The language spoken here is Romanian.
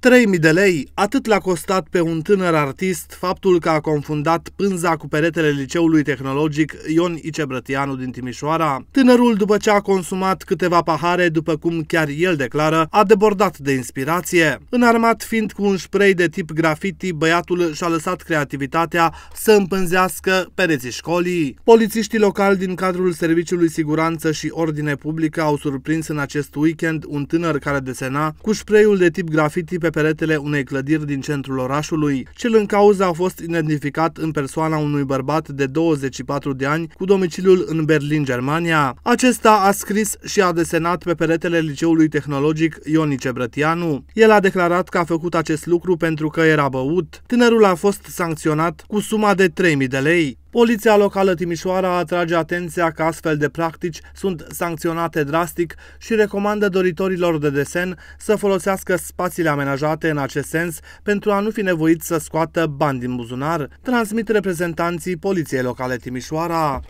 3000 de lei, atât l-a costat pe un tânăr artist faptul că a confundat pânza cu peretele liceului tehnologic Ion Icebrătianu din Timișoara. Tânărul, după ce a consumat câteva pahare, după cum chiar el declară, a debordat de inspirație. Înarmat fiind cu un spray de tip graffiti, băiatul și-a lăsat creativitatea să împânzească pereții școlii. Polițiștii locali din cadrul Serviciului Siguranță și Ordine Publică au surprins în acest weekend un tânăr care desena cu sprayul de tip graffiti pe peretele unei clădiri din centrul orașului. Cel în cauză a fost identificat în persoana unui bărbat de 24 de ani cu domiciliul în Berlin, Germania. Acesta a scris și a desenat pe peretele liceului tehnologic Ionice Brătianu. El a declarat că a făcut acest lucru pentru că era băut. Tânărul a fost sancționat cu suma de 3000 de lei. Poliția locală Timișoara atrage atenția că astfel de practici sunt sancționate drastic și recomandă doritorilor de desen să folosească spațiile amenajate în acest sens pentru a nu fi nevoit să scoată bani din buzunar, transmit reprezentanții Poliției Locale Timișoara.